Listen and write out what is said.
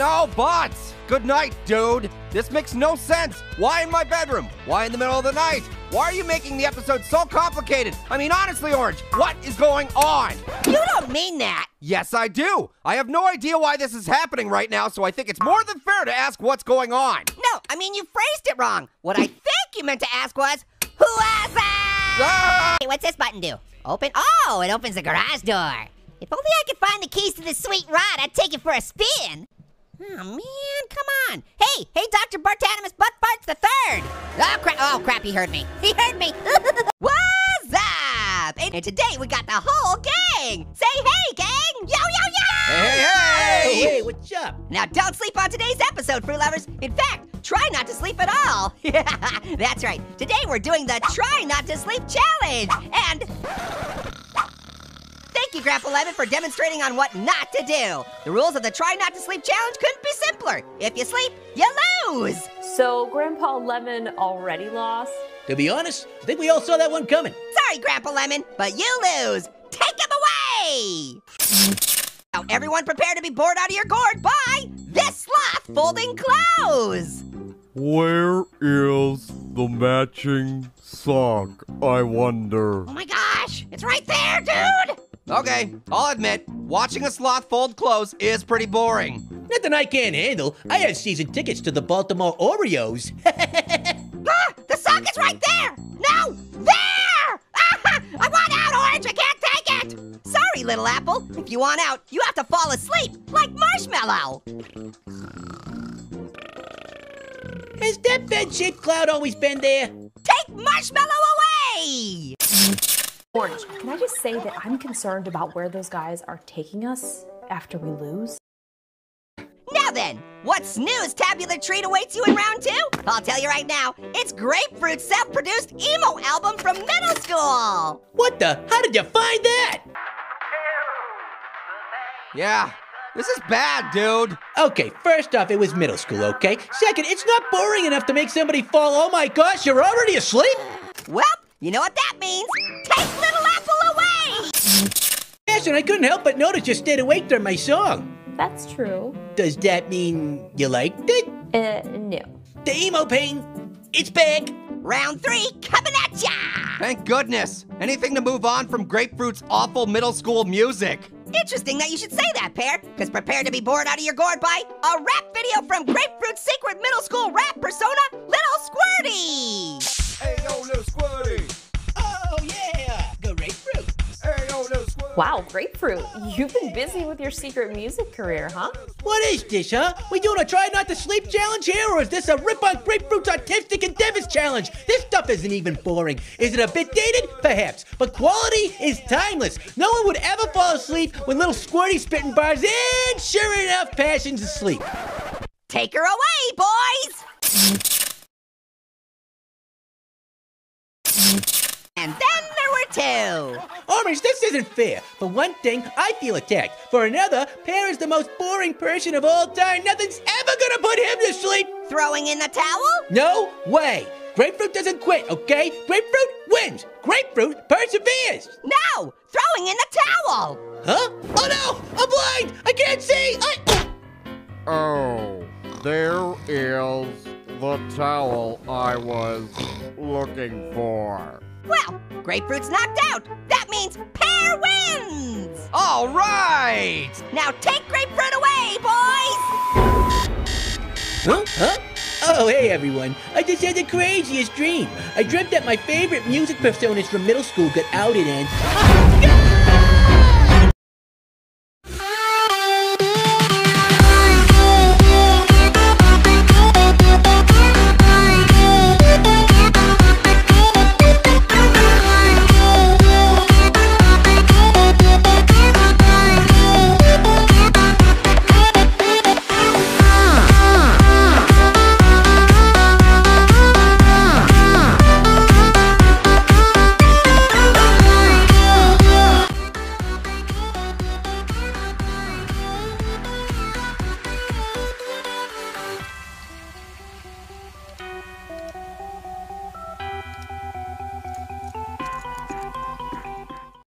No buts! Good night, dude. This makes no sense. Why in my bedroom? Why in the middle of the night? Why are you making the episode so complicated? I mean, honestly, Orange, what is going on? You don't mean that. Yes, I do. I have no idea why this is happening right now, so I think it's more than fair to ask what's going on. No, I mean, you phrased it wrong. What I think you meant to ask was, who was that? Ah! Hey, what's this button do? Open? Oh, it opens the garage door. If only I could find the keys to this sweet ride, I'd take it for a spin. Oh, man, come on. Hey, hey, Dr. Bartanimus Butt Farts the third. Oh, crap, oh, crap, he heard me. He heard me. What's up? And today we got the whole gang. Say hey, gang. Yo, yo, yo. Hey, hey, Hey, hey! hey, what's up? Now, don't sleep on today's episode, fruit lovers. In fact, try not to sleep at all. That's right. Today we're doing the Try Not to Sleep Challenge. And thank you, Grandpa Lemon, for demonstrating on what not to do. The rules of the Try Not to Sleep Challenge couldn't be simpler. If you sleep, you lose. So Grandpa Lemon already lost? To be honest, I think we all saw that one coming. Sorry, Grandpa Lemon, but you lose. Take him away. Now, everyone prepare to be bored out of your gourd by this sloth folding clothes. Where is the matching sock, I wonder? Oh my gosh, it's right there, dude. Okay, I'll admit, watching a sloth fold clothes is pretty boring. Nothing I can't handle. I have season tickets to the Baltimore Oreos. Ah, the socket's right there. No, there. Ah, I want out, Orange. I can't take it. Sorry, little apple. If you want out, you have to fall asleep like Marshmallow. Has that bed-shaped cloud always been there? Take Marshmallow away. Orange, can I just say that I'm concerned about where those guys are taking us after we lose? Now then, what snooze tabular treat awaits you in round two? I'll tell you right now, it's Grapefruit's self-produced emo album from middle school. What the? How did you find that? Yeah, this is bad, dude. Okay, first off, it was middle school, okay? Second, it's not boring enough to make somebody fall. Oh my gosh, you're already asleep? Well, you know what that means. Take Little Apple away. Yes, and I couldn't help but notice you stayed awake during my song. That's true. Does that mean you liked it? Uh, no. The emo pain, it's back. Round three coming at ya. Thank goodness. Anything to move on from Grapefruit's awful middle school music. Interesting that you should say that, Pear, because prepare to be bored out of your gourd by a rap video from Grapefruit's secret middle school rap persona, Little Squirty. Hey, yo, little squirty. Wow, Grapefruit, you've been busy with your secret music career, huh? What is this, huh? We doing a try not to sleep challenge here, or is this a rip on grapefruit's artistic endeavors challenge? This stuff isn't even boring. Is it a bit dated? Perhaps. But quality is timeless. No one would ever fall asleep when little squirty spitting bars, and sure enough, passion's asleep. Take her away, boys. And then there were two. Orange, this isn't fair. For one thing, I feel attacked. For another, Pear is the most boring person of all time. Nothing's ever gonna put him to sleep. Throwing in the towel? No way. Grapefruit doesn't quit, okay? Grapefruit wins. Grapefruit perseveres. No, throwing in the towel. Huh? Oh no! I'm blind! I can't see! I. Oh, there is the towel I was looking for. Well, Grapefruit's knocked out. That means Pear wins. All right. Now take Grapefruit away, boys. Huh? Huh? Oh, hey everyone. I just had the craziest dream. I dreamt that my favorite music personas from middle school got outed and.